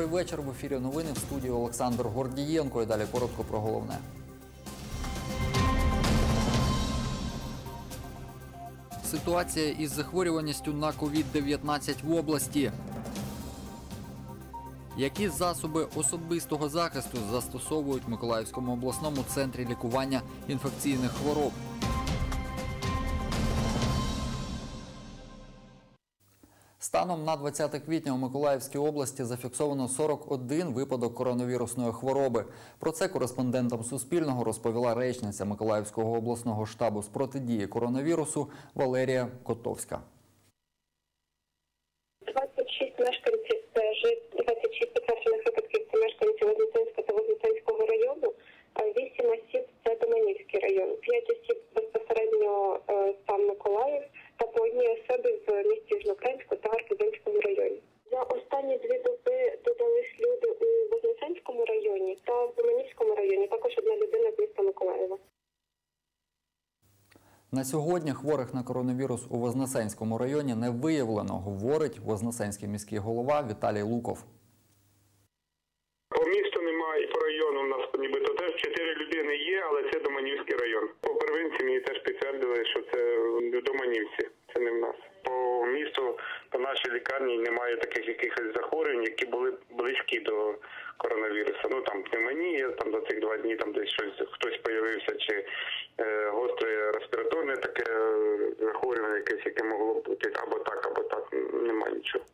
Добрий вечір. В ефірі новини в студії Олександр Гордієнко. І далі коротко про головне. Ситуація із захворюваністю на COVID-19 в області. Які засоби особистого захисту застосовують в Миколаївському обласному центрі лікування інфекційних хвороб? Станом на 20 квітня у Миколаївській області зафіксовано 41 випадок коронавірусної хвороби. Про це кореспондентам Суспільного розповіла речниця Миколаївського обласного штабу з протидії коронавірусу Валерія Котовська. 26 мешканців це жит 26 підтверджених випадків це мешканці Вознесенського та Вознесенського району. а 8 осіб це Доманівський район. 5 осіб безпосередньо е, сам Миколаїв по одній особі в місті Жнокринську та Артезинському районі. За останні дві доби додались люди у Вознесенському районі та в Доманівському районі. Також одна людина з міста Миколаєва. На сьогодні хворих на коронавірус у Вознесенському районі не виявлено, говорить Вознесенський міський голова Віталій Луков. По місту немає, і по району у нас нібито теж чотири людини є, але це Доманівський район. По первинці мені теж підтвердили, що це в Доманівці, це не в нас. По місту, по нашій лікарні немає таких якихось захворювань, які були близькі до коронавірусу. Ну там пневмонія, там за цих два дні там десь щось хтось появився, чи е, гостре респіраторне таке е, захворювання, якесь, яке могло бути або так, або так. Немає нічого.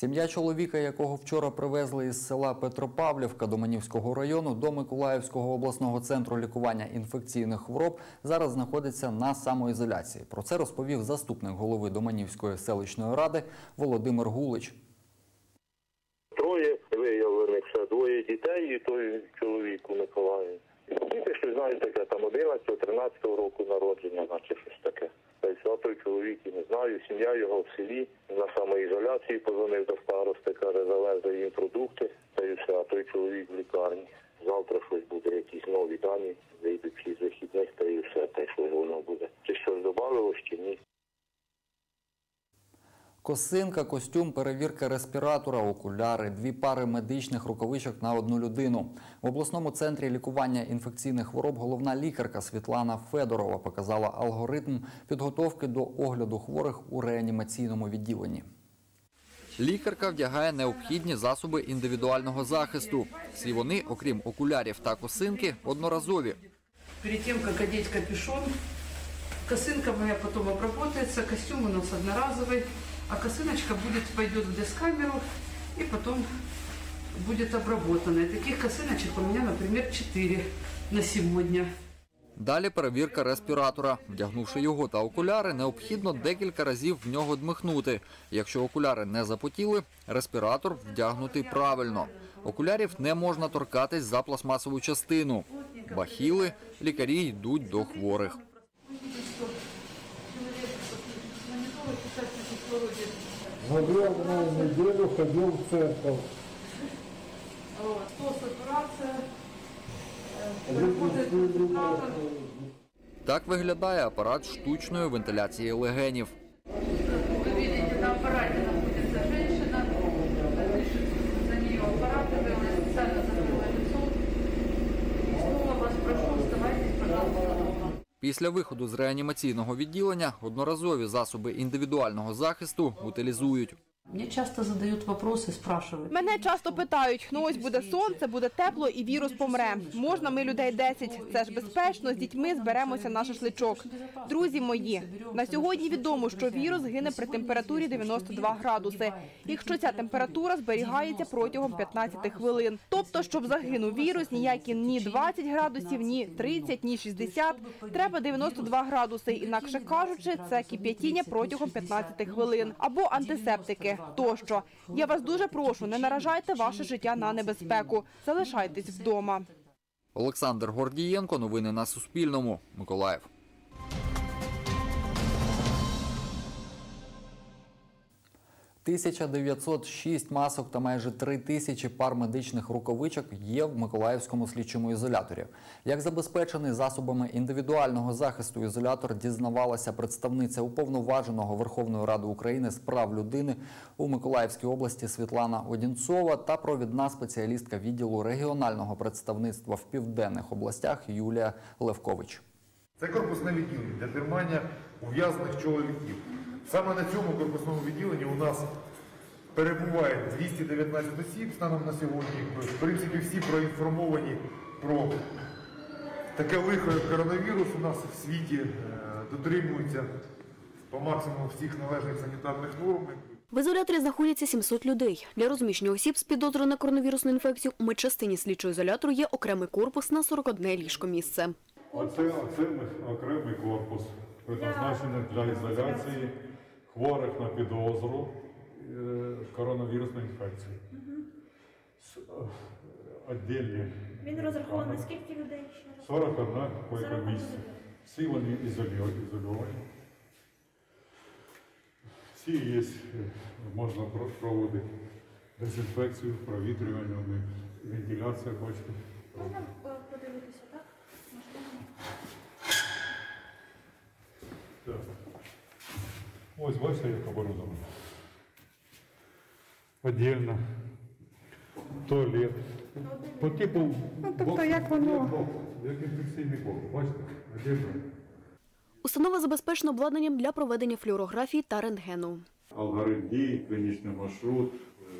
Сім'я чоловіка, якого вчора привезли із села Петропавлівка Доманівського району до Миколаївського обласного центру лікування інфекційних хвороб, зараз знаходиться на самоізоляції. Про це розповів заступник голови Доманівської селищної ради Володимир Гулич. Троє виявлених ще двоє дітей і той чоловік у Миколаєві. Діти щось знають таке, там 11-13 року народження, наче щось таке. А той чоловік і не знаю, сім'я його в селі на самоізоляції продукти, та й а той чоловік в лікарні. Завтра щось буде, якісь нові дані, вийдуть всі з вихідних, та і все, та й що воно буде. Чи щось додавалось, чи ні. Косинка, костюм, перевірка респіратора, окуляри, дві пари медичних рукавичок на одну людину. В обласному центрі лікування інфекційних хвороб головна лікарка Світлана Федорова показала алгоритм підготовки до огляду хворих у реанімаційному відділенні. Лікарка вдягає необхідні засоби індивідуального захисту. Всі вони, окрім окулярів та косинки, одноразові. Перед тем, как одеть капюшон, косынка моя потом обработается, костюм у нас одноразовый, а косыночка будет, пойдет в дескамеру и потом будет обработана. И таких косыночек у меня, например, 4 на сегодня. Далі перевірка респіратора. Вдягнувши його та окуляри, необхідно декілька разів в нього дмихнути. Якщо окуляри не запотіли, респіратор вдягнутий правильно. Окулярів не можна торкатись за пластмасову частину. Бахіли, лікарі йдуть до хворих. Забрал на неделю, ходил в церковь. Вот, операция, работает вентилятор. Так виглядає апарат штучної вентиляції легенів. Вы видите, на аппарате находится женщина, дышит за нее аппаратами, она специально закрыла лицо. И снова вас прошу, оставайтесь, пожалуйста, дома. Після виходу з реанімаційного відділення одноразові засоби індивідуального захисту утилізують. Мне часто задают вопросы, спрашивают. Мене часто питають: ну ось буде сонце, буде тепло і вірус помре. Можна ми людей 10. Це ж безпечно. З дітьми зберемося на шашличок. Друзі мої, на сьогодні відомо, що вірус гине при температурі 92 градуси. Якщо ця температура зберігається протягом 15 хвилин. Тобто, щоб загинув вірус, ніякі ні 20 градусів, ні 30, ні 60, треба 92 градуси. Інакше кажучи, це кип'ятіння протягом 15 хвилин або антисептики. Тощо я вас дуже прошу, не наражайте ваше життя на небезпеку. Залишайтесь вдома. Олександр Гордієнко. Новини на Суспільному. Миколаїв. 1906 масок та майже 3 тисячі пар медичних рукавичок є в Миколаївському слідчому ізоляторі. Як забезпечений засобами індивідуального захисту ізолятор дізнавалася представниця уповноваженого Верховної Ради України з прав людини у Миколаївській області Світлана Одінцова та провідна спеціалістка відділу регіонального представництва в південних областях Юлія Левкович. Це корпусне відділення для тримання ув'язнених чоловіків. Саме на цьому корпусному відділенні у нас перебуває 219 осіб станом на сьогодні. В принципі, всі проінформовані про таке лихо, як коронавірус у нас в світі, е, дотримуються по максимуму всіх належних санітарних норм. В ізоляторі знаходяться 700 людей. Для розміщення осіб з підозрою на коронавірусну інфекцію у медчастині слідчого ізолятору є окремий корпус на 41 ліжко місце. Оце, оце окремий корпус, призначений для ізоляції хворих на підозру е, коронавірусної інфекції. Е, Він розрахований скільки людей ще раз? 41 койко 41 місце. Всі вони ізольо- ізольовані. Всі є, е, можна проводити дезінфекцію, провітрювання, вентиляція, бачите. Можна е, подивитися, так? Можливо. Так. Ось бачите, як оборудовано. Отдельно. Туалет. По типу. Ну, тобто як воно? Як інфекційний блок. Бачите? Отдельно. Установа забезпечена обладнанням для проведення флюорографії та рентгену. Алгоритм дій, клінічний маршрут, е,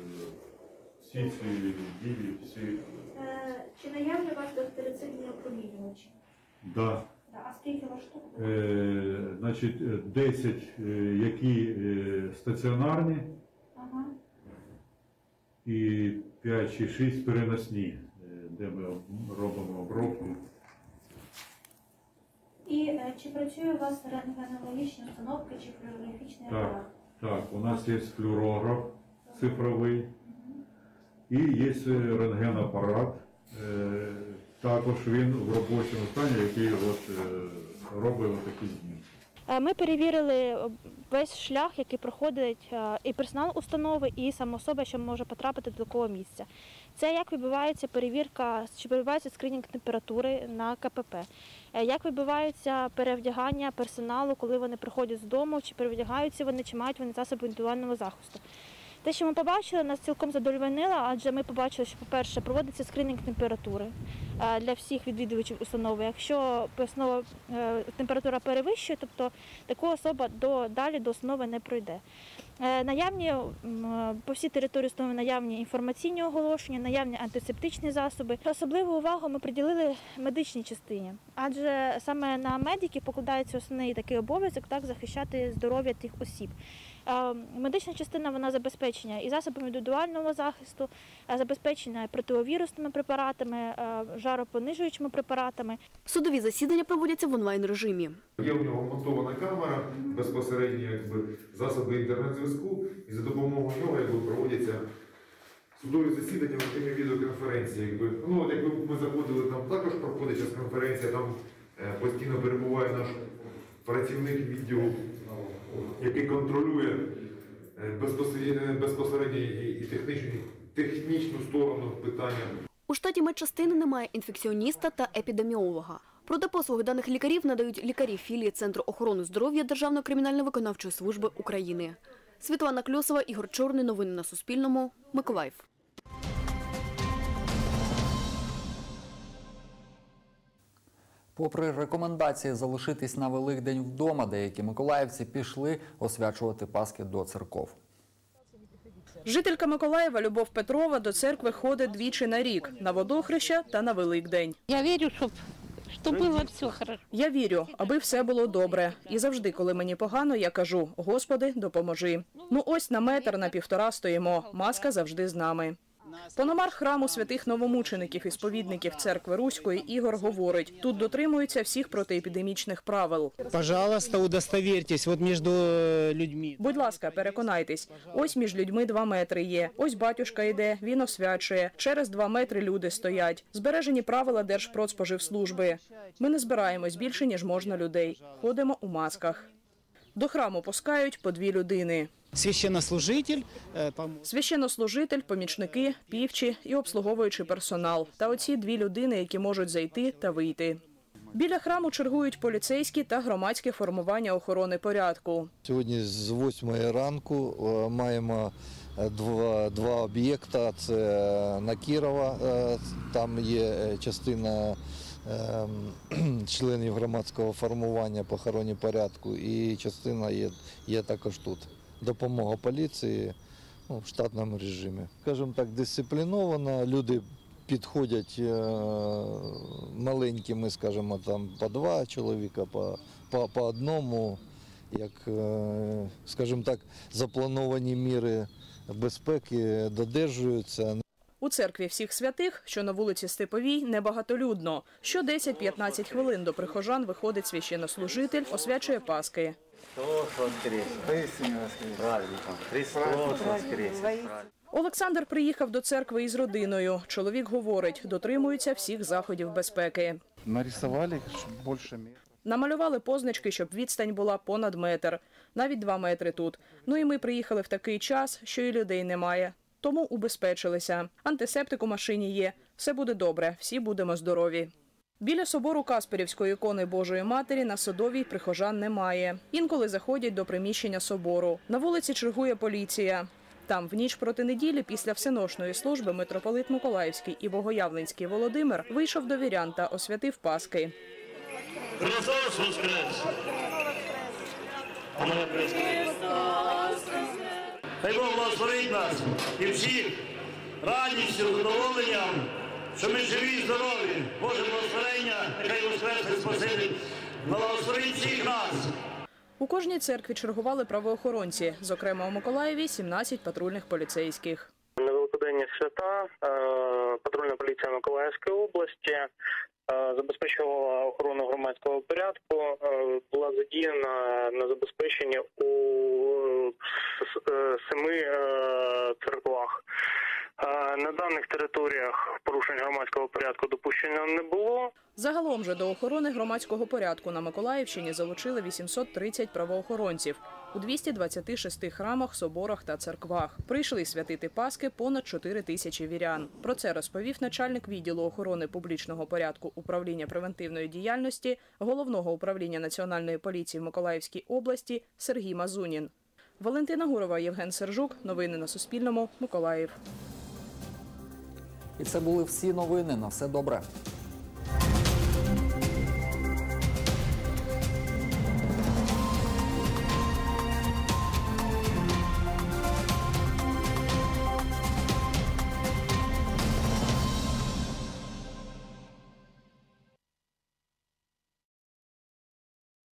всі ці дії, всі. Е, Чи наявні у вас докторицидні опромінювачі? Да. А скільки ваш штук? Е, значить, е, 10, е, які е, стаціонарні Ага. і 5 чи 6 переносні, е, де ми робимо обробку. І е, чи працює у вас рентгенологічні установки чи флюорографічний Так, апарат? так, у нас є флюорограф цифровий і є рентгенапарат. Е, Також він в робочому стані, який от, е, робить такі знімки. Е, Ми перевірили весь шлях, який проходить е, і персонал установи, і сама особа, що може потрапити до такого місця. Це як відбувається перевірка, чи відбувається скринінг температури на КПП, е, як відбувається перевдягання персоналу, коли вони приходять з дому, чи перевдягаються вони, чи мають вони засоби індивідуального захисту. Те, що ми побачили, нас цілком задовольнило, адже ми побачили, що, по-перше, проводиться скринінг температури е, для всіх відвідувачів установи. Якщо основа, е, температура перевищує, тобто така особа до, далі до основи не пройде. Е, Наявні по всій території установи наявні інформаційні оголошення, наявні антисептичні засоби. Особливу увагу ми приділили медичній частині, адже саме на медиків покладається основний такий обов'язок так захищати здоров'я тих осіб. Е, Медична частина вона забезпечена і засобами індивідуального захисту, е, забезпечена противовірусними препаратами, е, жаропонижуючими препаратами. Судові засідання проводяться в онлайн режимі. Є в нього монтована камера, безпосередньо якби, засоби інтернет-зв'язку, і за допомогою нього якби, проводяться судові засідання в темі відеоконференції. Якби. Ну, от якби ми заходили, там також проходить час конференція, там постійно перебуває наш працівник відділу, який контролює е, безпосередньо, і технічну, технічну сторону питання. У штаті медчастини немає інфекціоніста та епідеміолога. Проте послуги даних лікарів надають лікарі філії Центру охорони здоров'я Державної кримінально-виконавчої служби України. Світлана Кльосова, Ігор Чорний. Новини на Суспільному. Миколаїв. Попри рекомендації залишитись на Великдень вдома, деякі миколаївці пішли освячувати Паски до церков. Жителька Миколаєва Любов Петрова до церкви ходить двічі на рік – на водохреща та на Великдень. Я вірю, щоб, щоб було все хорошо. Я вірю, аби все було добре. І завжди, коли мені погано, я кажу «Господи, допоможи». Ну ось на метр, на півтора стоїмо. Маска завжди з нами. Пономар храму святих новомучеників і сповідників церкви Руської Ігор говорить, тут дотримуються всіх протиепідемічних правил. Пожалуйста, удостоверьтесь, вот между э, людьми. Будь ласка, переконайтесь. Ось між людьми два метри є. Ось батюшка йде, він освячує. Через два метри люди стоять. Збережені правила Держпродспоживслужби. Ми не збираємось більше ніж можна людей. Ходимо у масках. До храму пускають по дві людини. Священнослужитель, пом- Священнослужитель, помічники, півчі і обслуговуючий персонал. Та оці дві людини, які можуть зайти та вийти. Біля храму чергують поліцейські та громадські формування охорони порядку. Сьогодні з 8 ранку е, маємо е, два, два об'єкта. Це на Кірова, е, там є е, частина е, членів громадського формування по порядку і частина є, є також тут. Допомога поліції ну, в штатному режимі. Скажімо так, дисципліновано, люди підходять е, маленькими, скажімо, там по два чоловіка, по, по, по одному як, е, скажімо так, заплановані міри безпеки додержуються. У церкві всіх святих, що на вулиці Степовій, небагатолюдно. Що 10-15 хвилин до прихожан виходить священнослужитель, освячує паски. Христос воскрес! Воистине воскрес! Праздником! Христос воскрес! Олександр приїхав до церкви із родиною. Чоловік говорить, дотримуються всіх заходів безпеки. Больше места. Намалювали позначки, щоб відстань була понад метр, навіть два метри тут. Ну і ми приїхали в такий час, що і людей немає. Тому убезпечилися. Антисептик у машині є. Все буде добре, всі будемо здорові. Біля собору Касперівської ікони Божої Матері на Садовій прихожан немає. Інколи заходять до приміщення собору. На вулиці чергує поліція. Там в ніч проти неділі після всеношної служби митрополит Миколаївський і Богоявленський Володимир вийшов до вірян та освятив Паски. Христос воскрес! Мене Хай Бог благословить нас і всіх радістю, задоволенням, що ми живі і здорові. Боже благословення, нехай воскресне Спаситель, благословить всіх нас. У кожній церкві чергували правоохоронці, зокрема у Миколаєві 17 патрульних поліцейських. На Великоденні свята е, патрульна поліція Миколаївської області забезпечувала охорону громадського порядку, е, була задіяна на забезпечення у е, семи е, церквах. На даних територіях порушень громадського порядку допущено не було. Загалом же до охорони громадського порядку на Миколаївщині залучили 830 правоохоронців у 226 храмах, соборах та церквах. Прийшли святити Паски понад 4 тисячі вірян. Про це розповів начальник відділу охорони публічного порядку управління превентивної діяльності головного управління національної поліції в Миколаївській області Сергій Мазунін. Валентина Гурова, Євген Сержук. Новини на Суспільному. Миколаїв. І це були всі новини. На все добре.